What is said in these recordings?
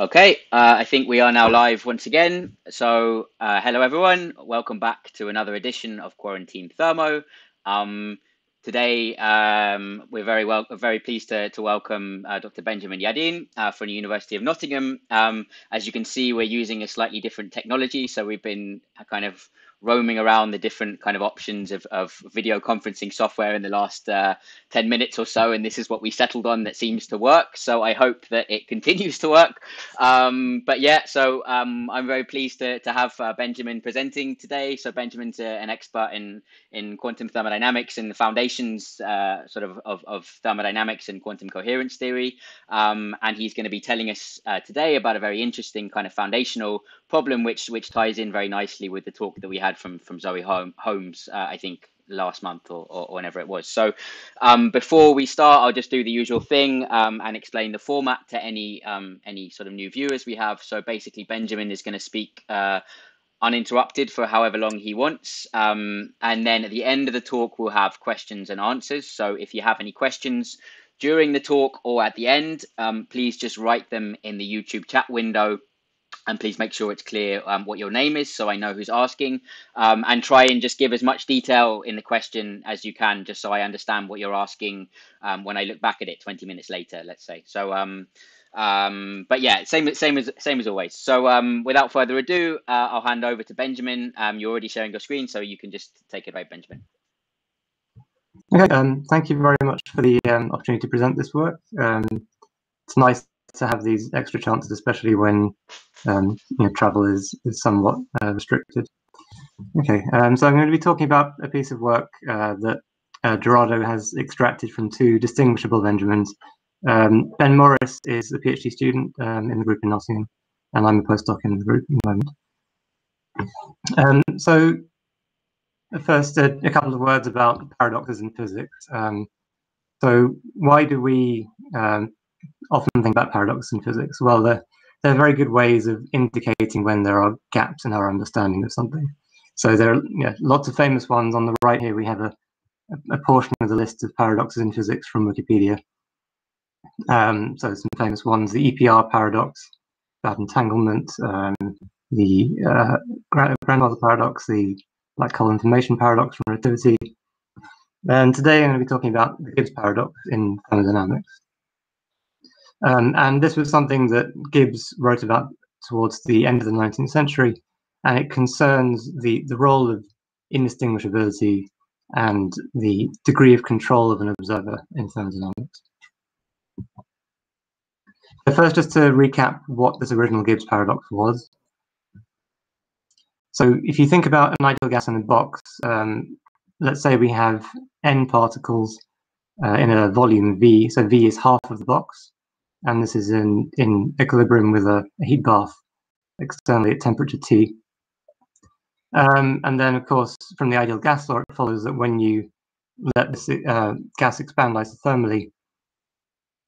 Okay, uh, I think we are now live once again. So, uh, hello everyone. Welcome back to another edition of Quarantine Thermo. Um, today, um, we're very well, very pleased to, to welcome uh, Dr. Benjamin Yadin uh, from the University of Nottingham. Um, as you can see, we're using a slightly different technology. So we've been kind of roaming around the different kind of options of, of video conferencing software in the last uh, 10 minutes or so and this is what we settled on that seems to work. So i hope that it continues to work. Um, but yeah so um, i'm very pleased to, to have uh, benjamin presenting today. So benjamin's a, an expert in in quantum thermodynamics and the foundations uh, sort of, of, of thermodynamics and quantum coherence theory. Um, and he's going to be telling us uh, today about a very interesting kind of foundational problem which which ties in very nicely with the talk that we had from from Zoe Holmes, uh, I think last month or, or, whenever it was. So um, before we start, I'll just do the usual thing um, and explain the format to any um, any sort of new viewers we have. So basically, Benjamin is going to speak uh, uninterrupted for however long he wants. Um, and then at the end of the talk, we'll have questions and answers. So if you have any questions during the talk or at the end, um, please just write them in the YouTube chat window and please make sure it's clear um, what your name is so I know who's asking. Um, and try and just give as much detail in the question as you can just so I understand what you're asking um, when I look back at it 20 minutes later let's say. So um, um, but yeah same same as same as always. So um, without further ado uh, I'll hand over to Benjamin. You're already sharing your screen so you can just take it away Benjamin. Okay, thank you very much for the opportunity to present this work. It's nice to have these extra chances, especially when um, you know, travel is, is somewhat uh, restricted. Okay, um, so I'm going to be talking about a piece of work uh, that uh, Gerardo has extracted from two distinguishable Benjamins. Um, ben Morris is a PhD student um, in the group in Nottingham, and I'm a postdoc in the group at the moment. Um, so first, a, a, couple of words about paradoxes in physics. Um, so why do we often think about paradoxes in physics? Well, they're, they're very good ways of indicating when there are gaps in our understanding of something. So there are lots of famous ones. On the right here, we have a, a portion of the list of paradoxes in physics from Wikipedia. Um, so some famous ones, the EPR paradox, bad entanglement, um, the uh, grandmother paradox, the black hole information paradox from relativity. And today I'm going to be talking about the Gibbs paradox in thermodynamics. Um, and this was something that Gibbs wrote about towards the end of the 19th century, and it concerns the, the role of indistinguishability and the degree of control of an observer in thermodynamics. So first, just to recap what this original Gibbs paradox was. So if you think about an ideal gas in a box, um, let's say we have n particles uh, in a volume V, so V is half of the box, and this is in, in equilibrium with a, heat bath externally at temperature T. Um, and then, of course, from the ideal gas law, it follows that when you let this uh, gas expand isothermally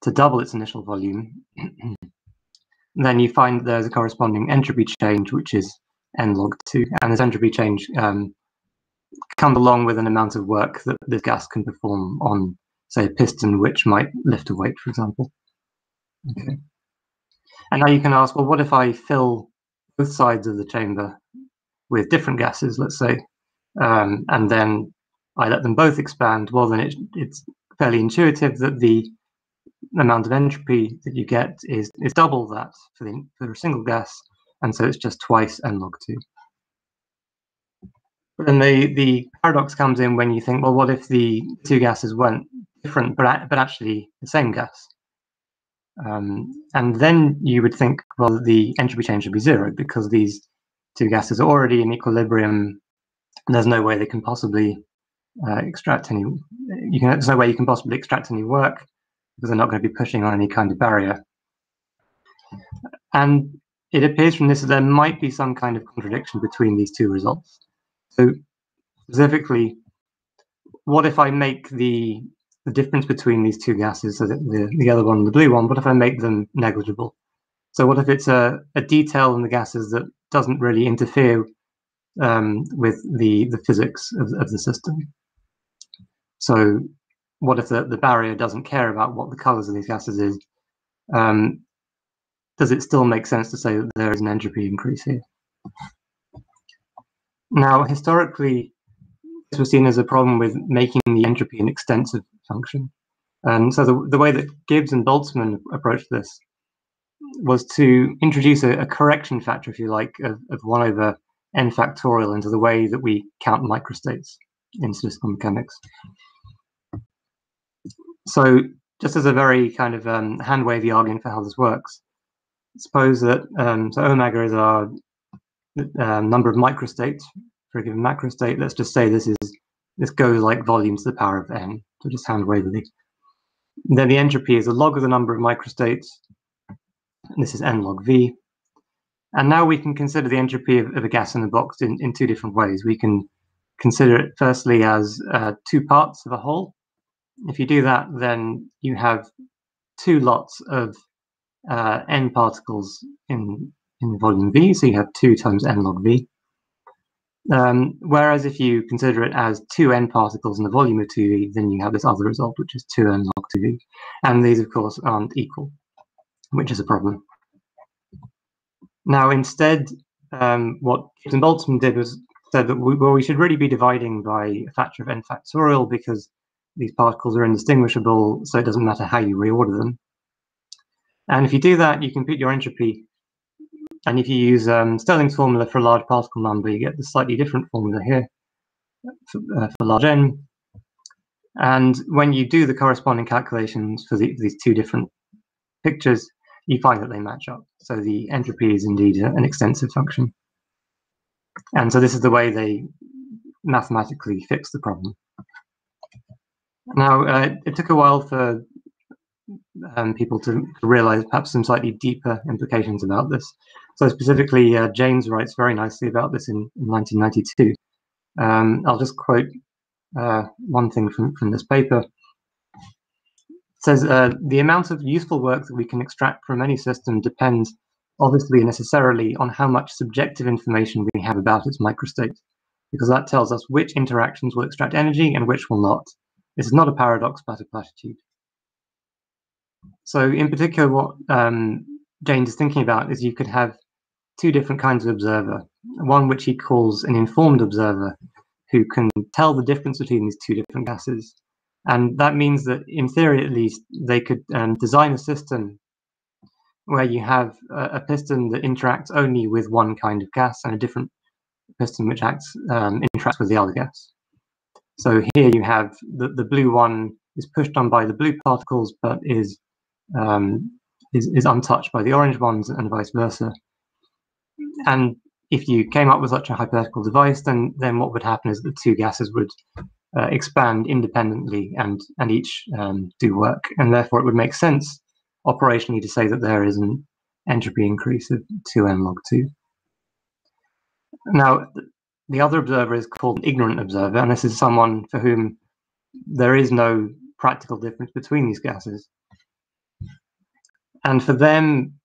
to double its initial volume, then you find there's a corresponding entropy change, which is n log 2. And this entropy change um, comes along with an amount of work that this gas can perform on, say, a piston which might lift a weight, for example. Okay. And now you can ask, well, what if I fill both sides of the chamber with different gases, let's say, um, and then I let them both expand? Well, then it, it's fairly intuitive that the amount of entropy that you get is, is double that for, the, for a single gas, and so it's just twice n log 2. But then the, the paradox comes in when you think, well, what if the two gases weren't different, but, but actually the same gas? Um, and then you would think, well, the entropy change should be zero because these two gases are already in equilibrium. There's no way they can possibly uh, extract any. You can. There's no way you can possibly extract any work because they're not going to be pushing on any kind of barrier. And it appears from this that there might be some kind of contradiction between these two results. So specifically, what if I make the the difference between these two gases, so the, the other one and the blue one, what if I make them negligible? So what if it's a, a detail in the gases that doesn't really interfere um, with the, the physics of, of the system? So what if the, the barrier doesn't care about what the colors of these gases is? Um, does it still make sense to say that there is an entropy increase here? Now, historically, this was seen as a problem with making the entropy an extensive function. And so the, the way that Gibbs and Boltzmann approached this was to introduce a, a correction factor, if you like, of, of 1 over n factorial into the way that we count microstates in statistical mechanics. So just as a very kind of um, hand wavy argument for how this works, suppose that um, so omega is our um, number of microstates for a given macrostate. Let's just say this is this goes like volume to the power of n, so just hand wavily. Then the entropy is a log of the number of microstates. And This is n log v. And now we can consider the entropy of, of a gas in the box in, in two different ways. We can consider it firstly as uh, two parts of a whole. If you do that, then you have two lots of uh, n particles in, in volume V, so you have 2 times n log V. Um, whereas if you consider it as 2n particles in the volume of 2v, then you have this other result, which is 2n log 2v. And these, of course, aren't equal, which is a problem. Now, instead, um, what and Boltzmann did was said that we, well, we should really be dividing by a factor of n factorial because these particles are indistinguishable, so it doesn't matter how you reorder them. And if you do that, you compute your entropy. And if you use um, Stirling's formula for a large particle number, you get the slightly different formula here for, uh, for large n. And when you do the corresponding calculations for the, these two different pictures, you find that they match up. So the entropy is indeed an extensive function. And so this is the way they mathematically fix the problem. Now, uh, it took a while for um, people to realize perhaps some slightly deeper implications about this. So specifically, uh, Jaynes writes very nicely about this in, in 1992. Um, I'll just quote uh, one thing from, from this paper. It says, uh, the amount of useful work that we can extract from any system depends obviously and necessarily on how much subjective information we have about its microstate, because that tells us which interactions will extract energy and which will not. This is not a paradox, but a platitude. So in particular, what um, Jaynes is thinking about is you could have two different kinds of observer. One which he calls an informed observer, who can tell the difference between these two different gases. And that means that, in theory at least, they could um, design a system where you have a, a, piston that interacts only with one kind of gas and a different piston which acts um, interacts with the other gas. So here you have the, the blue one is pushed on by the blue particles, but is um, is, is untouched by the orange ones and vice versa. And if you came up with such a hypothetical device, then then what would happen is the two gases would uh, expand independently and and each um, do work, and therefore it would make sense operationally to say that there is an entropy increase of 2n log 2. Now, the other observer is called an ignorant observer, and this is someone for whom there is no practical difference between these gases. And for them,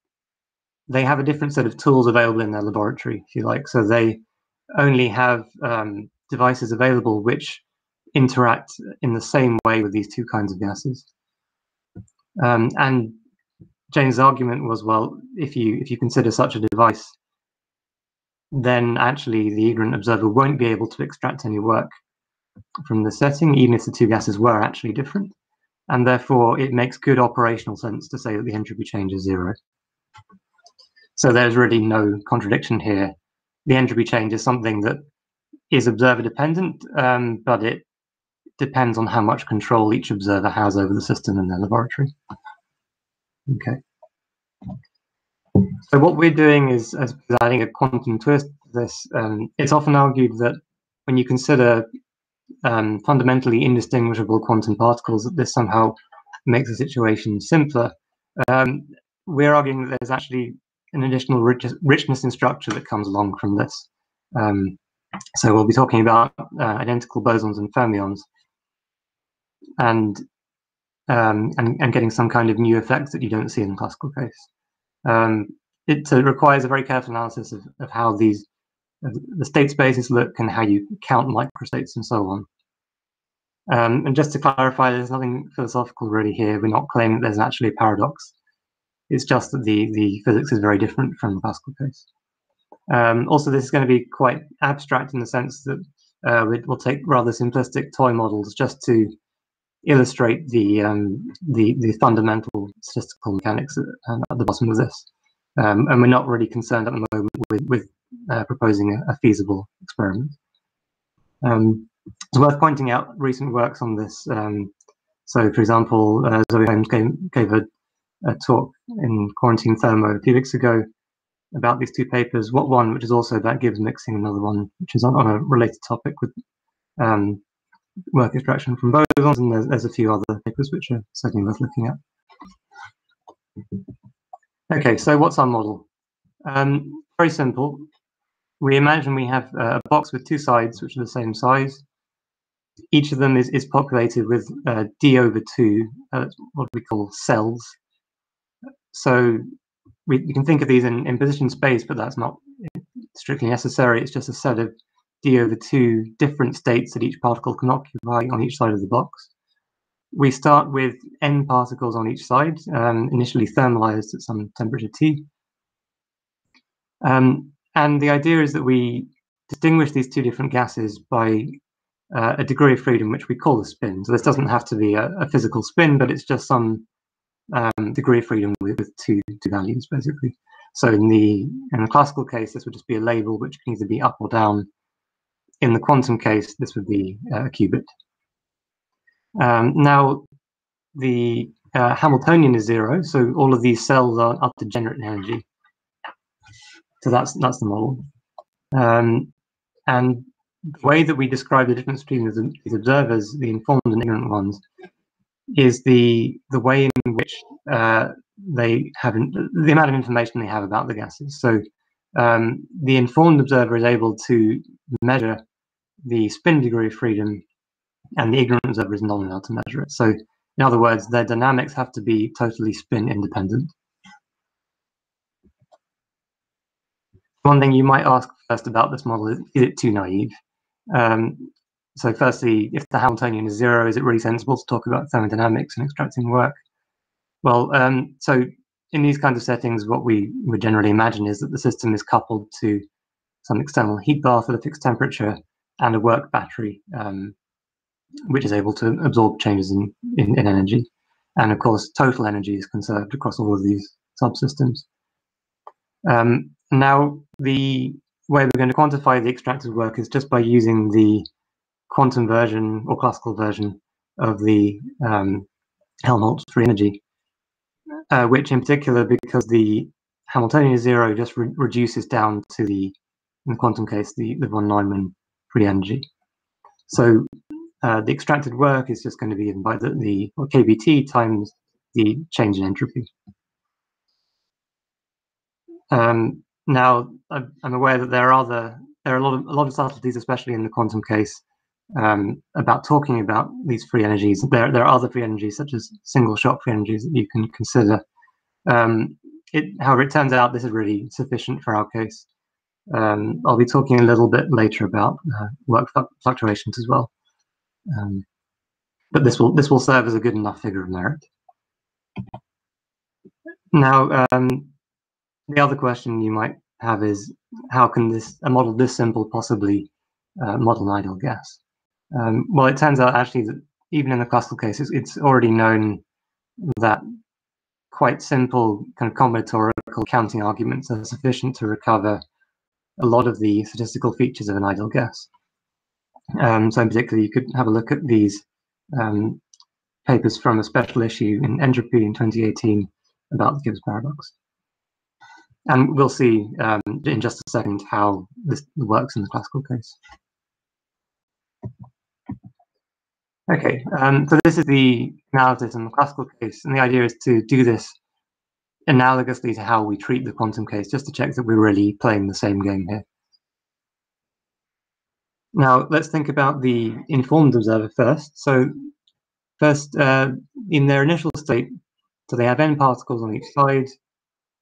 they have a different set of tools available in their laboratory, if you like. So they only have um, devices available which interact in the same way with these two kinds of gases. Um, and Jaynes' argument was, well, if you if you consider such a device, then actually the ignorant observer won't be able to extract any work from the setting, even if the two gases were actually different and therefore it makes good operational sense to say that the entropy change is zero. So there's really no contradiction here. The entropy change is something that is observer dependent, um, but it depends on how much control each observer has over the system in their laboratory. Okay. So what we're doing is, is adding a quantum twist to this. Um, it's often argued that when you consider um, fundamentally indistinguishable quantum particles, that this somehow makes the situation simpler. Um, we're arguing that there's actually an additional rich, richness in structure that comes along from this. Um, so we'll be talking about uh, identical bosons and fermions, and, um, and and getting some kind of new effects that you don't see in the classical case. Um, it uh, requires a very careful analysis of, of how these the state spaces look and how you count microstates and so on. Um, and just to clarify, there's nothing philosophical really here. We're not claiming there's actually a paradox. It's just that the, the physics is very different from the classical case. Um, also, this is going to be quite abstract in the sense that uh, we'll take rather simplistic toy models just to illustrate the um, the, the fundamental statistical mechanics at, at the bottom of this. Um, and we're not really concerned at the moment with, with uh, proposing a, a, feasible experiment. Um, it's worth pointing out recent works on this. Um, so, for example, uh, Zoe Holmes gave, gave a, a, talk in Quarantine Thermo a few weeks ago about these two papers. What one, which is also about Gibbs mixing, another one, which is on, on a related topic with um, work extraction from bosons, and there's, there's, a few other papers which are certainly worth looking at. Okay, so what's our model? Um, very simple. We imagine we have a box with two sides which are the same size. Each of them is, is populated with uh, d over 2, uh, what we call cells. So we, you can think of these in, in position space, but that's not strictly necessary. It's just a set of d over 2 different states that each particle can occupy on each side of the box. We start with n particles on each side, um, initially thermalized at some temperature T. Um, and the idea is that we distinguish these two different gases by uh, a degree of freedom, which we call the spin. So this doesn't have to be a, a physical spin, but it's just some um, degree of freedom with, with, two, two values, basically. So in the in the classical case, this would just be a label which can either be up or down. In the quantum case, this would be uh, a qubit. Um, now, the uh, Hamiltonian is zero, so all of these cells are up degenerate in energy. So that's that's the model. Um, and the way that we describe the difference between these observers, the informed and ignorant ones, is the the way in which uh, they have the amount of information they have about the gases. So um, the informed observer is able to measure the spin degree of freedom and the ignorant observer is not allowed to measure it. So, in other words, their dynamics have to be totally spin independent. One thing you might ask first about this model is, is it too naive? Um, so firstly, if the Hamiltonian is zero, is it really sensible to talk about thermodynamics and extracting work? Well, um, so in these kinds of settings, what we would generally imagine is that the system is coupled to some external heat bath at a fixed temperature and a work battery um, which is able to absorb changes in, in, in, energy. And of course, total energy is conserved across all of these subsystems. Um, now, the way we're going to quantify the extracted work is just by using the quantum version or classical version of the um, Helmholtz free energy, uh, which in particular, because the Hamiltonian zero just re reduces down to the, in the quantum case, the, the von Neumann free energy. So uh, the extracted work is just going to be given by the, the KBT times the change in entropy. Um, now, I'm aware that there are other there are a lot of a lot of subtleties, especially in the quantum case, um, about talking about these free energies. There there are other free energies, such as single shot free energies, that you can consider. Um, it, however, it turns out this is really sufficient for our case. Um, I'll be talking a little bit later about uh, work fluctuations as well. Um, but this will this will serve as a good enough figure of merit. Now, um, the other question you might have is how can this a model this simple possibly uh, model an ideal gas? Um, well, it turns out actually that even in the classical case, it's already known that quite simple kind of combinatorial counting arguments are sufficient to recover a lot of the statistical features of an ideal gas. Um, so in particular, you could have a look at these um, papers from a special issue in Entropy in 2018 about the Gibbs paradox. And we'll see um, in just a second how this works in the classical case. Okay, um, so this is the analysis in the classical case, and the idea is to do this analogously to how we treat the quantum case, just to check that we're really playing the same game here. Now, let's think about the informed observer first. So first, uh, in their initial state, so they have n particles on each side.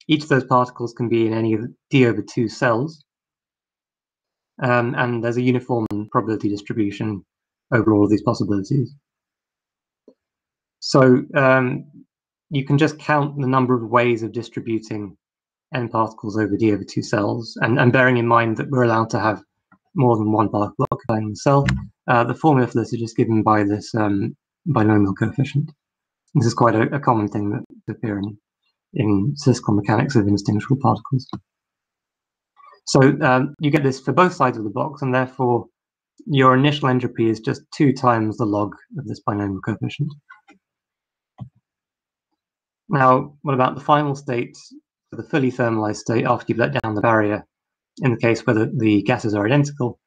Each of those particles can be in any of d over 2 cells. Um, and there's a uniform probability distribution over all of these possibilities. So um, you can just count the number of ways of distributing n particles over d over two cells, and, and bearing in mind that we're allowed to have more than one particle occupying the cell, uh, the formula for this is just given by this um, binomial coefficient. This is quite a, a common thing that appears in, in statistical mechanics of indistinguishable particles. So um, you get this for both sides of the box, and therefore your initial entropy is just two times the log of this binomial coefficient. Now, what about the final state, for the fully thermalized state after you've let down the barrier, in the case where the, the gases are identical?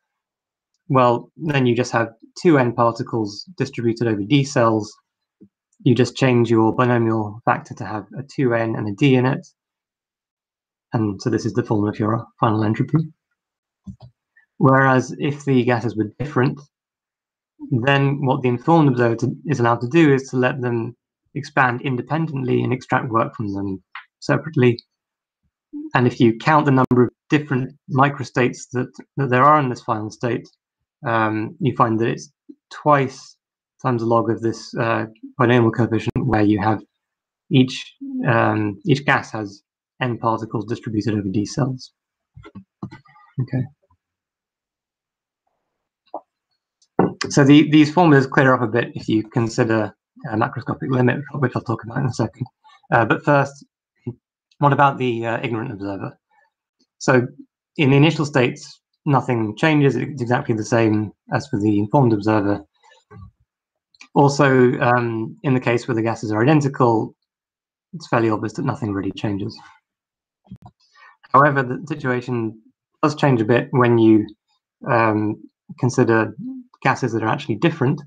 Well, then you just have two n particles distributed over d cells. You just change your binomial factor to have a 2n and a d in it. And so this is the formula for your final entropy. Whereas if the gases were different, then what the informed observer is allowed to do is to let them expand independently and extract work from them separately. And if you count the number of different microstates that, that there are in this final state, um, you find that it's twice times the log of this uh, binomial coefficient where you have each um, each gas has n particles distributed over d cells. Okay. So the, these formulas clear up a bit if you consider a macroscopic limit, which I'll talk about in a second. Uh, but first, what about the uh, ignorant observer? So in the initial states, nothing changes. It's exactly the same as for the informed observer. Also, um, in the case where the gases are identical, it's fairly obvious that nothing really changes. However, the situation does change a bit when you um, consider gases that are actually different.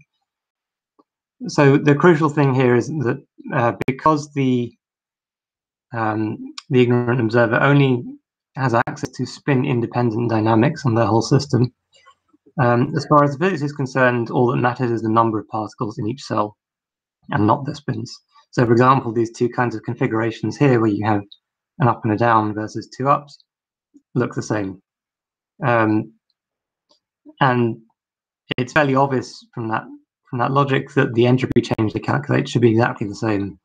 So the crucial thing here is that uh, because the um, the ignorant observer only has access to spin-independent dynamics on the whole system, um, as far as physics is concerned, all that matters is the number of particles in each cell, and not their spins. So, for example, these two kinds of configurations here, where you have an up and a down versus two ups, look the same. Um, and it's fairly obvious from that from that logic that the entropy change they calculate should be exactly the same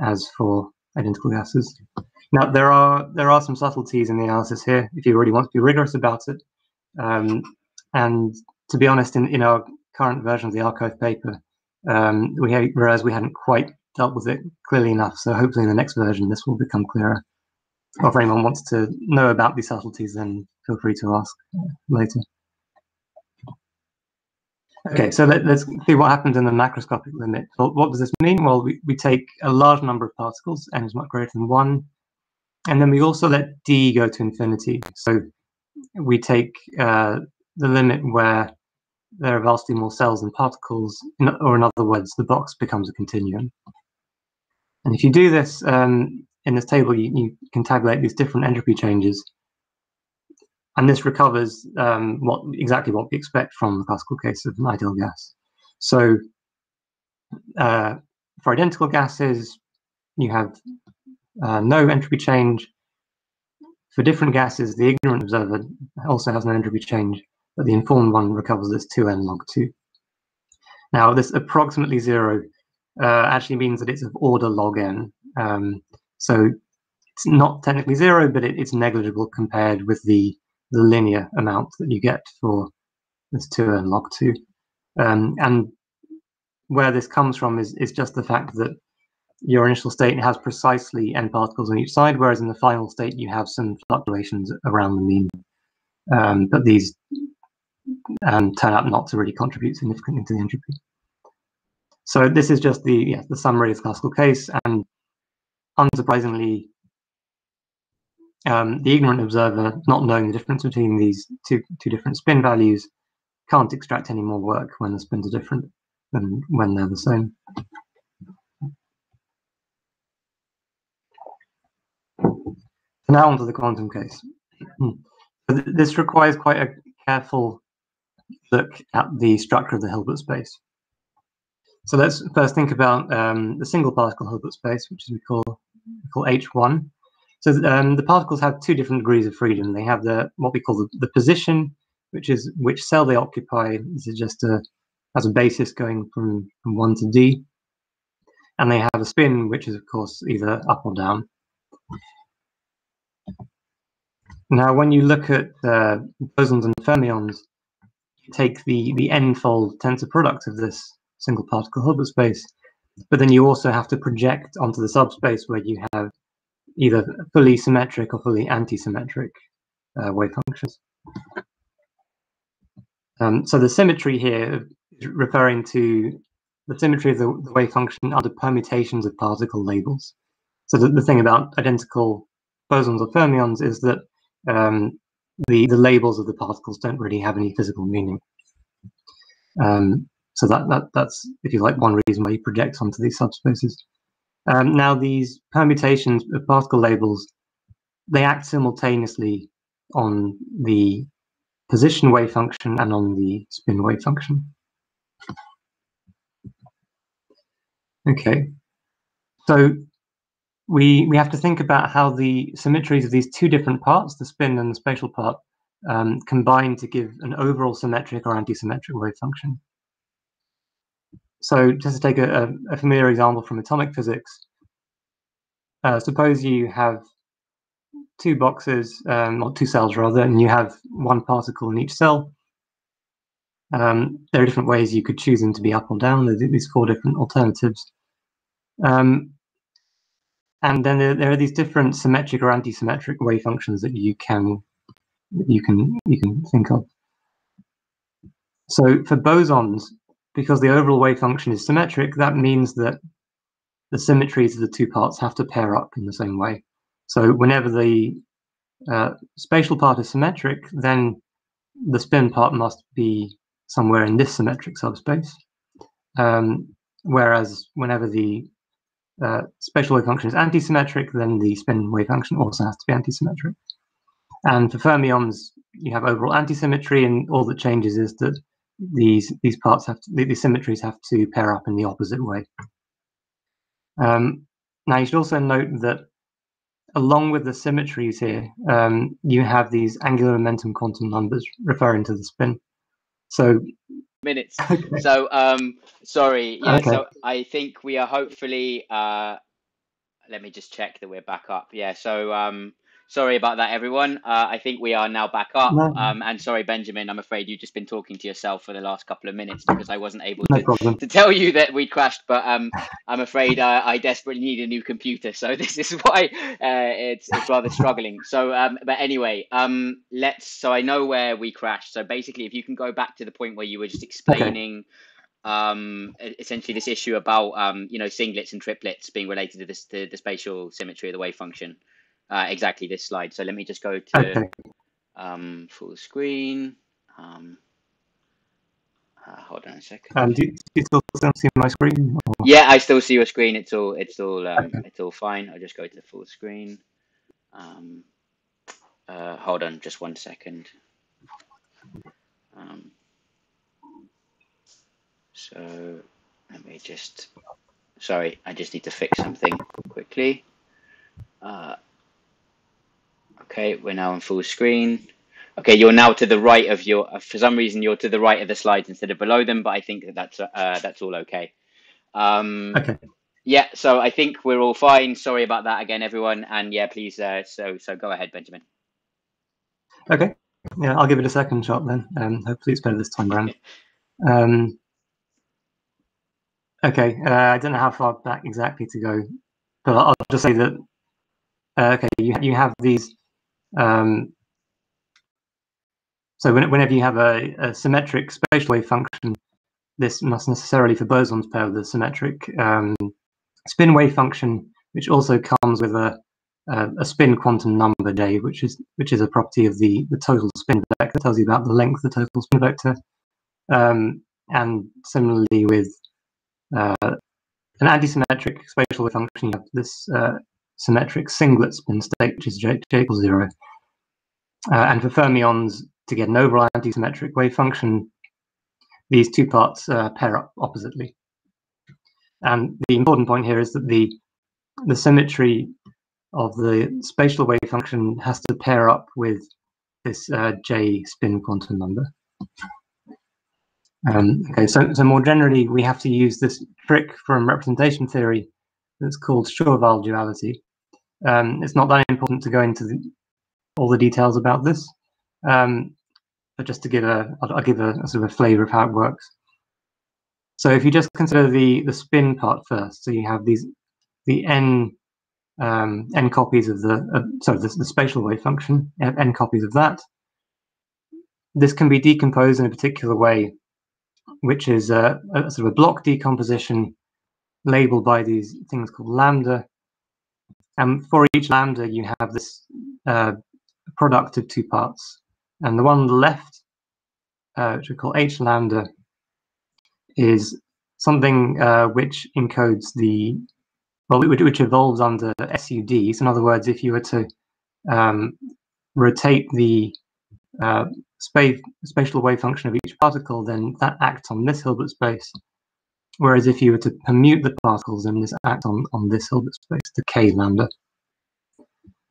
as for identical gases. Now there are there are some subtleties in the analysis here if you really want to be rigorous about it. Um, and to be honest, in, in our current version of the arXiv paper, um, we whereas we hadn't quite dealt with it clearly enough. So hopefully in the next version this will become clearer. Or if anyone wants to know about these subtleties, then feel free to ask later. Okay, so let, us see what happens in the macroscopic limit. Well, what does this mean? Well, we, we take a large number of particles, n is much greater than 1, and then we also let d go to infinity. So we take uh, the limit where there are vastly more cells than particles, or in other words, the box becomes a continuum. And if you do this um, in this table, you, you can tabulate these different entropy changes and this recovers um, what exactly what we expect from the classical case of an ideal gas. So uh, for identical gases, you have uh, no entropy change. For different gases, the ignorant observer also has no entropy change, but the informed one recovers this 2n log 2. Now, this approximately zero uh, actually means that it's of order log n. Um, so it's not technically zero, but it, it's negligible compared with the the linear amount that you get for this 2 and log 2. Um, and where this comes from is, is just the fact that your initial state has precisely n particles on each side, whereas in the final state you have some fluctuations around the mean. Um, but these um, turn out not to really contribute significantly to the entropy. So this is just the yeah, the summary of the classical case, and unsurprisingly, um, the ignorant observer, not knowing the difference between these two, two different spin values, can't extract any more work when the spins are different than when they're the same. So Now onto the quantum case. This requires quite a careful look at the structure of the Hilbert space. So let's first think about um, the single particle Hilbert space, which we call, we call H1. So um, the particles have two different degrees of freedom. They have the what we call the, the position, which is which cell they occupy. This is just a as a basis going from, from one to d. and they have a spin, which is of course either up or down. Now, when you look at uh, bosons and fermions, you take the, the n-fold tensor product of this single particle Hilbert space, but then you also have to project onto the subspace where you have either fully symmetric or fully anti-symmetric uh, wave functions. Um, so the symmetry here is referring to the symmetry of the, the wave function under permutations of particle labels. So the, the thing about identical bosons or fermions is that um, the, the labels of the particles don't really have any physical meaning. Um, so that, that that's, if you like, one reason why you project onto these subspaces. Um, now, these permutations of particle labels, they act simultaneously on the position wave function and on the spin wave function. Okay, so we we have to think about how the symmetries of these two different parts, the spin and the spatial part, um, combine to give an overall symmetric or anti-symmetric wave function. So just to take a, a familiar example from atomic physics, uh, suppose you have two boxes, um, or two cells rather, and you have one particle in each cell. Um, there are different ways you could choose them to be up or down. There's these four different alternatives. Um, and then there, there, are these different symmetric or anti-symmetric wave functions that you can you can you can think of. So for bosons, because the overall wave function is symmetric, that means that the symmetries of the two parts have to pair up in the same way. So whenever the uh, spatial part is symmetric, then the spin part must be somewhere in this symmetric subspace. Um, whereas whenever the uh, spatial wave function is antisymmetric, then the spin wave function also has to be antisymmetric. And for fermions, you have overall antisymmetry, and all that changes is that these these parts have to, these symmetries have to pair up in the opposite way. Um, now you should also note that along with the symmetries here, um, you have these angular momentum quantum numbers referring to the spin. So minutes. Okay. So um, sorry. Yeah. Okay. So I think we are hopefully. Uh, let me just check that we're back up. Yeah. So um, Sorry about that, everyone. Uh, I think we are now back up. No. Um, and sorry, Benjamin, I'm afraid you've just been talking to yourself for the last couple of minutes because I wasn't able no to, to, tell you that we crashed. But um, I'm afraid uh, I desperately need a new computer. So this is why uh, it's, it's rather struggling. So, um, but anyway, um, let's. So I know where we crashed. So basically, if you can go back to the point where you were just explaining. Okay um, essentially this issue about um, you know singlets and triplets being related to this to the spatial symmetry of the wave function uh, exactly this slide. So let me just go to okay. um, full screen. Um, uh, hold on a second. Um, do, you, still see my screen? Or? Yeah, I still see your screen. It's all it's all um, okay. it's all fine. I'll just go to the full screen. Um, uh, hold on, just one second. Um, so let me just. Sorry, I just need to fix something quickly. Uh, Okay, we're now on full screen. Okay, you're now to the right of your. Uh, for some reason, you're to the right of the slides instead of below them, but I think that that's uh, that's all okay. Um, okay. Yeah, so I think we're all fine. Sorry about that again, everyone. And yeah, please. Uh, so so go ahead, Benjamin. Okay. Yeah, I'll give it a second shot then. Um, hopefully it's better this time around. Um, okay, uh, I don't know how far back exactly to go, but I'll just say that. Uh, okay, you you have these um, so when, whenever you have a, a, symmetric spatial wave function, this must necessarily, for bosons, pair with a symmetric um, spin wave function, which also comes with a, a, spin quantum number j, which is which is a property of the, the total spin vector, tells you about the length of the total spin vector. Um, and similarly with uh, an antisymmetric spatial wave function, you have this uh, symmetric singlet spin state, which is j, j equals zero. Uh, and for fermions, to get an overall antisymmetric wave function, these two parts uh, pair up oppositely. And the important point here is that the the symmetry of the spatial wave function has to pair up with this uh, j spin quantum number. Um, okay, so, so more generally, we have to use this trick from representation theory that's called Schur-Weyl duality. Um, it's not that important to go into the, all the details about this, um, but just to give a, I'll, I'll give a, a, sort of a flavor of how it works. So if you just consider the the spin part first, so you have these the n um, n copies of the uh, sorry the, the spatial wave function n copies of that. This can be decomposed in a particular way, which is a, a sort of a block decomposition labeled by these things called lambda. And for each lambda, you have this uh, product of two parts. And the one on the left, uh, which we call h lambda, is something uh, which encodes the well, which evolves under SUD. So in other words, if you were to um, rotate the uh, spatial wave function of each particle, then that acts on this Hilbert space. Whereas if you were to permute the particles, then this acts on, on this Hilbert space, the k lambda.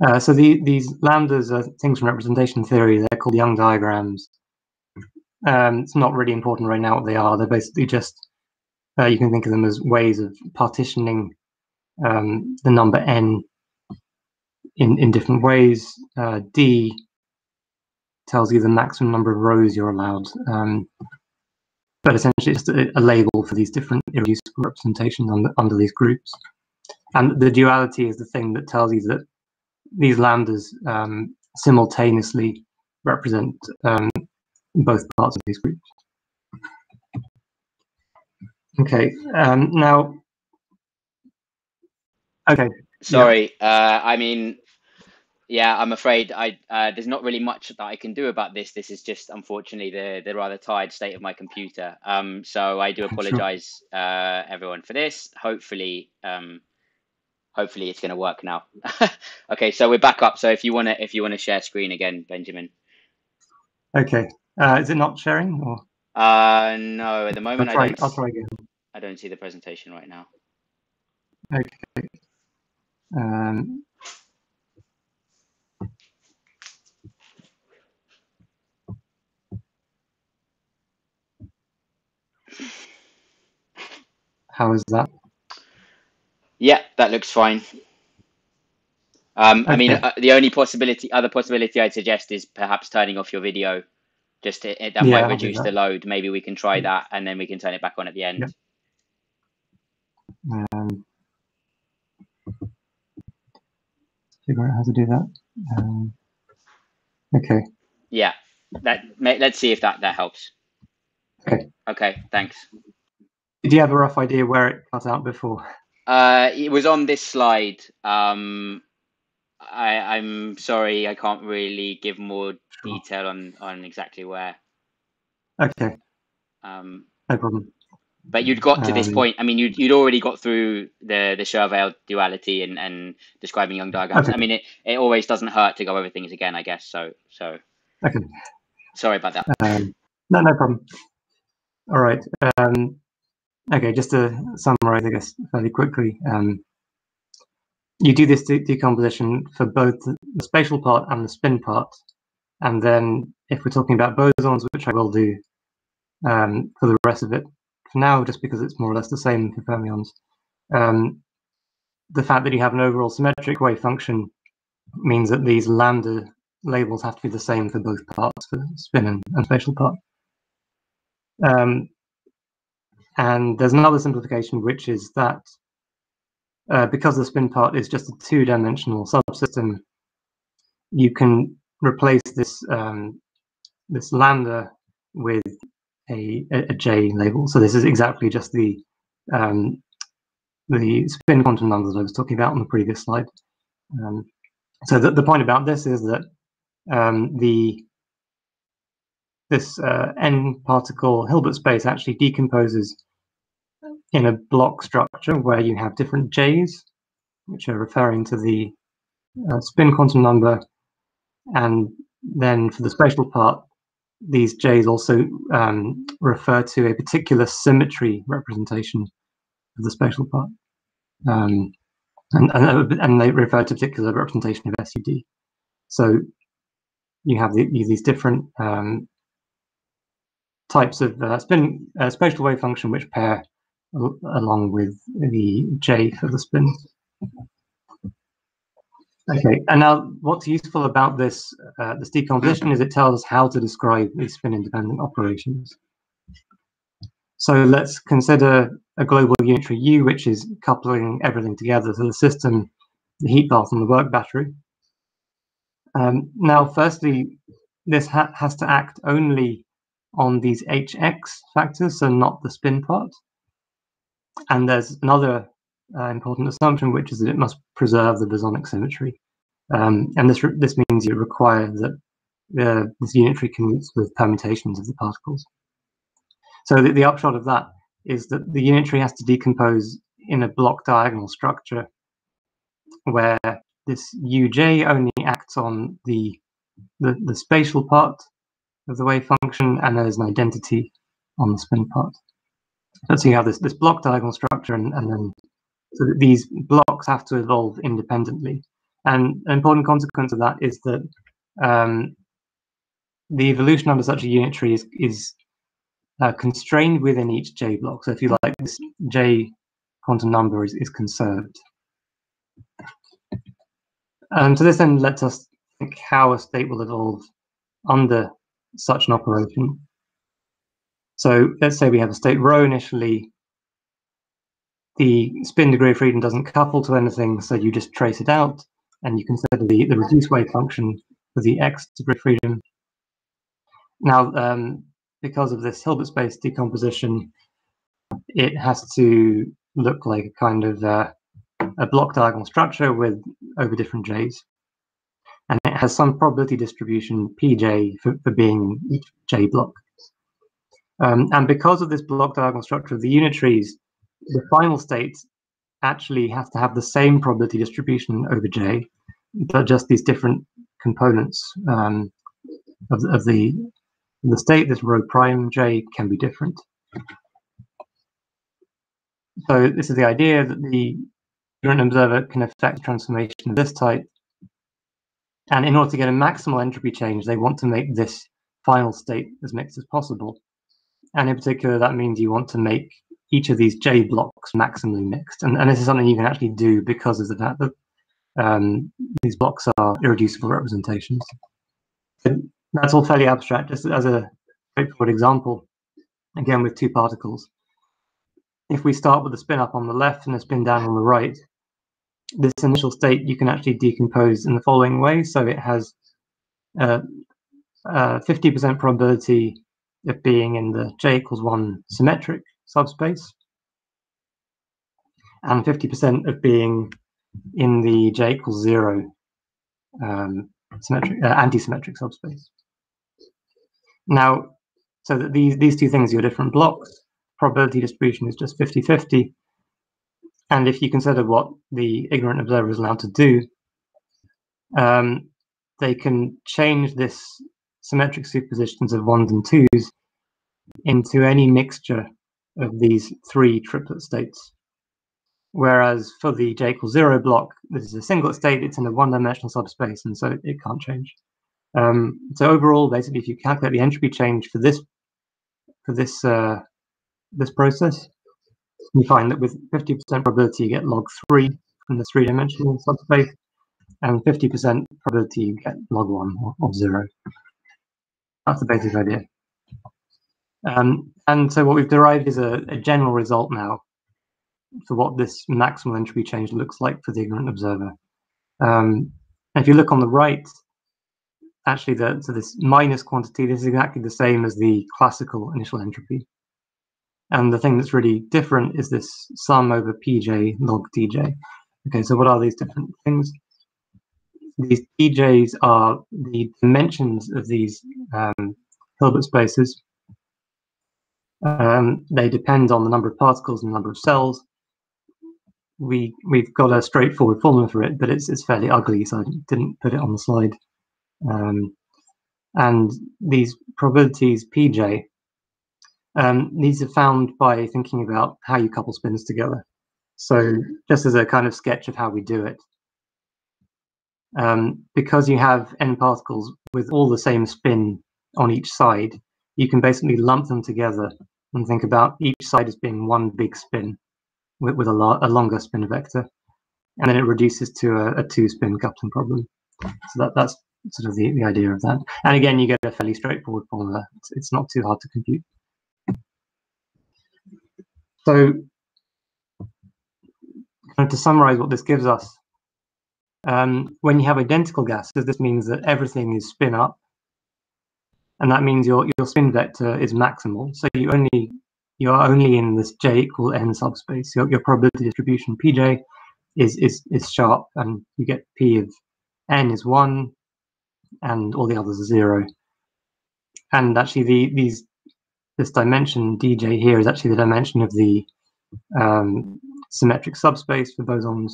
Uh, so the, these lambdas are things from representation theory. They're called Young diagrams. Um, it's not really important right now what they are. They're basically just, uh, you can think of them as ways of partitioning um, the number n in, in different ways. Uh, D tells you the maximum number of rows you're allowed. Um, but essentially, it's a, a, label for these different irreducible representations under, under these groups. And the duality is the thing that tells you that these lambdas um, simultaneously represent um, both parts of these groups. Okay, um, now Okay. Sorry. Yeah. Uh, I mean, yeah, I'm afraid I uh, there's not really much that I can do about this. This is just unfortunately the the rather tired state of my computer. Um, so I do apologize, sure. uh, everyone, for this. Hopefully, um, hopefully it's going to work now. okay, so we're back up. So if you want to if you want to share screen again, Benjamin. Okay. Uh, is it not sharing or? Uh, no. At the moment, I'll try, I don't. I'll try again. I don't see the presentation right now. Okay. Um, how is that? Yeah, that looks fine. Um, okay. I mean, uh, the only possibility, other possibility I'd suggest is perhaps turning off your video. Just to, that yeah, might reduce that. the load. Maybe we can try that, and then we can turn it back on at the end. Yeah. Um, figure out how to do that. Um, okay. Yeah, that let's see if that that helps. Okay. Okay. Thanks. Did you have a rough idea where it cut out before? Uh, it was on this slide. Um, I I'm sorry, I can't really give more sure. detail on on exactly where. Okay. Um, no problem but you'd got to this um, point. I mean, you'd you'd already got through the the Schur-Weyl duality and and describing young diagrams. Okay. I mean, it it always doesn't hurt to go over things again, I guess. So so. Okay. Sorry about that. Um, no, no problem. All right. Um, okay, just to summarize, I guess, fairly quickly. Um, you do this de decomposition for both the spatial part and the spin part. And then if we're talking about bosons, which I will do um, for the rest of it, for now, just because it's more or less the same for fermions. Um, the fact that you have an overall symmetric wave function means that these lambda labels have to be the same for both parts, for spin and, and spatial part. Um, and there's another simplification, which is that uh, because the spin part is just a two-dimensional subsystem, you can replace this um, this lambda with a, a J label. So this is exactly just the um, the spin quantum numbers I was talking about on the previous slide. Um, so the, the point about this is that um, the this uh, n particle Hilbert space actually decomposes in a block structure where you have different J's, which are referring to the uh, spin quantum number, and then for the spatial part, these J's also um, refer to a particular symmetry representation of the spatial part. Um, and, and, and, they refer to a particular representation of SUD. So you have the, these different um, types of uh, spin uh, spatial wave function which pair along with the j for the spin. Okay, and now what's useful about this uh, this decomposition is it tells us how to describe these spin-independent operations. So let's consider a global unitary U, which is coupling everything together, so the system, the heat bath, and the work battery. Um, now, firstly, this ha has to act only on these hx factors, so not the spin part. And there's another uh, important assumption, which is that it must preserve the bosonic symmetry. Um, and this this means you require that uh, this unitary commutes with permutations of the particles. So the, the upshot of that is that the unitary has to decompose in a block diagonal structure where this uj only acts on the, the, the spatial part of the wave function and there's an identity on the spin part. So you have this, this block diagonal structure and, and then so these blocks have to evolve independently. And an important consequence of that is that um, the evolution under such a unitary is, is uh, constrained within each J block. So if you like, this J quantum number is, is conserved. Um, so this then lets us think how a state will evolve under such an operation. So let's say we have a state rho initially. The spin degree of freedom doesn't couple to anything, so you just trace it out, and you consider the, the reduced wave function for the x degree of freedom. Now, um, because of this Hilbert space decomposition, it has to look like a kind of uh, a block diagonal structure with over different j's. And it has some probability distribution pj for, for being each j block. Um, and because of this block diagonal structure of the unitaries, the final state actually has to have the same probability distribution over j, but just these different components um, of, of the the state, this rho prime j can be different. So this is the idea that the ignorant observer can affect transformation of this type. And in order to get a maximal entropy change, they want to make this final state as mixed as possible. And in particular, that means you want to make each of these J blocks maximally mixed. And, and this is something you can actually do because of the fact that um, these blocks are irreducible representations that's all fairly abstract. Just as a straightforward example, again with two particles. If we start with a spin up on the left and a spin down on the right, this initial state you can actually decompose in the following way. So it has a 50% probability of being in the j equals 1 symmetric subspace, and 50% of being in the j equals 0 um, symmetric, uh, anti-symmetric subspace. Now, so that these, these two things are different blocks, probability distribution is just 50-50. And if you consider what the ignorant observer is allowed to do, um, they can change this symmetric superpositions of ones and twos into any mixture of these three triplet states. Whereas for the j equals zero block, this is a singlet state, it's in a one-dimensional subspace, and so it, can't change. Um, so overall, basically, if you calculate the entropy change for this for this uh, this process, you find that with 50% probability you get log three from the three-dimensional subspace, and 50% probability you get log one of zero. That's the basic idea. Um, and so what we've derived is a, a, general result now for what this maximal entropy change looks like for the ignorant observer. Um, if you look on the right, actually the so this minus quantity this is exactly the same as the classical initial entropy and the thing that's really different is this sum over pj log dj okay so what are these different things these pjs are the dimensions of these um, hilbert spaces. Um, they depend on the number of particles and the number of cells. We we've got a straightforward formula for it but it's it's fairly ugly so i didn't put it on the slide. Um, and these probabilities pj, um, these are found by thinking about how you couple spins together. So just as a kind of sketch of how we do it, um, because you have n particles with all the same spin on each side, you can basically lump them together and think about each side as being one big spin with, with a, lo a longer spin vector. And then it reduces to a, a two spin coupling problem. So that, that's sort of the, the idea of that. And again, you get a fairly straightforward formula. It's, it's not too hard to compute. So to summarize what this gives us, um, when you have identical gases, this means that everything is spin up. And that means your, your spin vector is maximal. So you only you're only in this j equal n subspace. Your, your probability distribution pj is, is is sharp and you get p of n is one and all the others are zero. And actually the these this dimension dj here is actually the dimension of the um, symmetric subspace for bosons.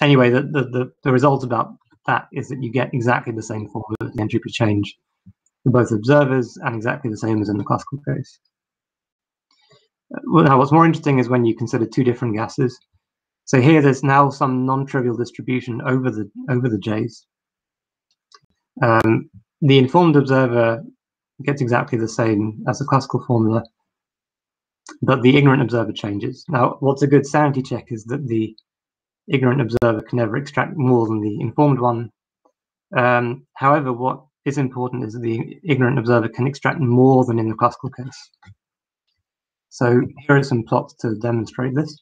Anyway, the, the, the, the result about that is that you get exactly the same formula of the entropy change for both observers and exactly the same as in the classical case. Well, now, what's more interesting is when you consider two different gases. So here, there's now some non-trivial distribution over the over the J's. Um, the informed observer gets exactly the same as the classical formula, but the ignorant observer changes. Now, what's a good sanity check is that the ignorant observer can never extract more than the informed one. Um, however, what is important is that the ignorant observer can extract more than in the classical case. So here are some plots to demonstrate this.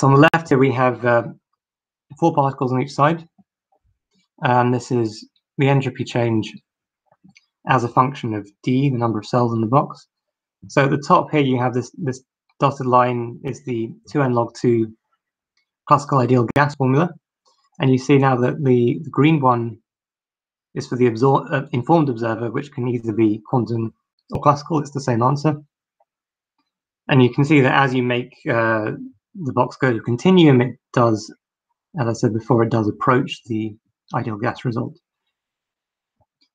So on the left here we have uh, four particles on each side. And this is the entropy change as a function of d, the number of cells in the box. So at the top here, you have this, this dotted line is the 2n log 2 classical ideal gas formula. And you see now that the, the green one is for the absor uh, informed observer, which can either be quantum or classical. It's the same answer. And you can see that as you make uh, the box go to continuum, it does, as I said before, it does approach the ideal gas result.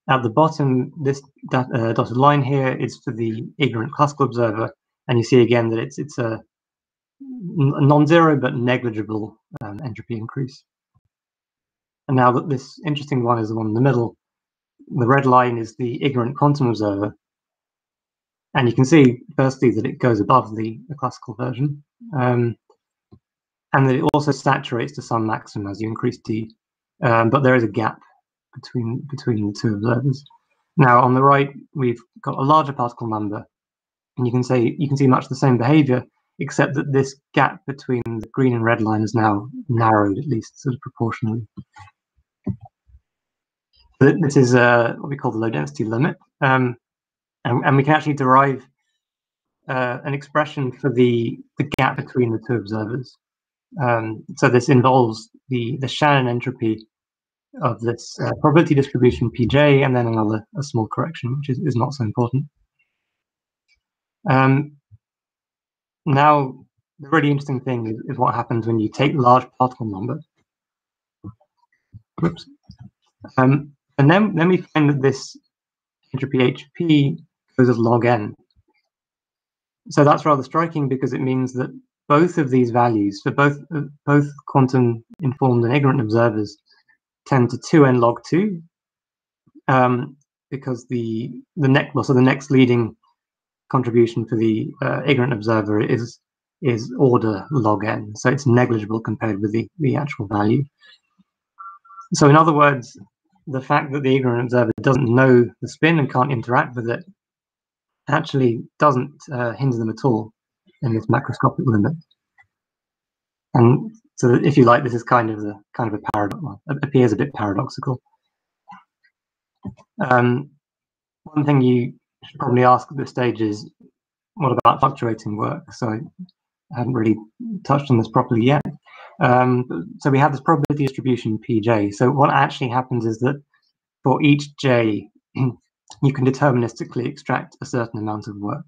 At the bottom, this uh, dotted line here is for the ignorant classical observer, and you see again that it's it's a non-zero but negligible um, entropy increase. And now that this interesting one is the one in the middle, the red line is the ignorant quantum observer, and you can see firstly that it goes above the, the classical version, um, and that it also saturates to some maximum as you increase d, um, but there is a gap between between the two observers. Now on the right, we've got a larger particle number, and you can say you can see much the same behavior, except that this gap between the green and red line is now narrowed at least sort of proportionally. This is uh, what we call the low density limit, um, and, and, we can actually derive uh, an expression for the the gap between the two observers. Um, so this involves the the Shannon entropy of this uh, probability distribution pj, and then another a small correction, which is, is not so important. Um, now, the really interesting thing is, is, what happens when you take large particle number. Whoops. Um, and then, then we find that this entropy HP goes as log n. So that's rather striking because it means that both of these values for both both quantum informed and ignorant observers 10 to 2n log 2 um, because the the next well, so the next leading contribution for the uh, ignorant observer is is order log n so it's negligible compared with the the actual value so in other words the fact that the ignorant observer doesn't know the spin and can't interact with it actually doesn't uh, hinder them at all in this macroscopic limit and so if you like, this is kind of a kind of a paradox. Appears a bit paradoxical. Um, one thing you should probably ask at this stage is, what about fluctuating work? So I haven't really touched on this properly yet. Um, so we have this probability distribution pj. So what actually happens is that for each j, you can deterministically extract a certain amount of work.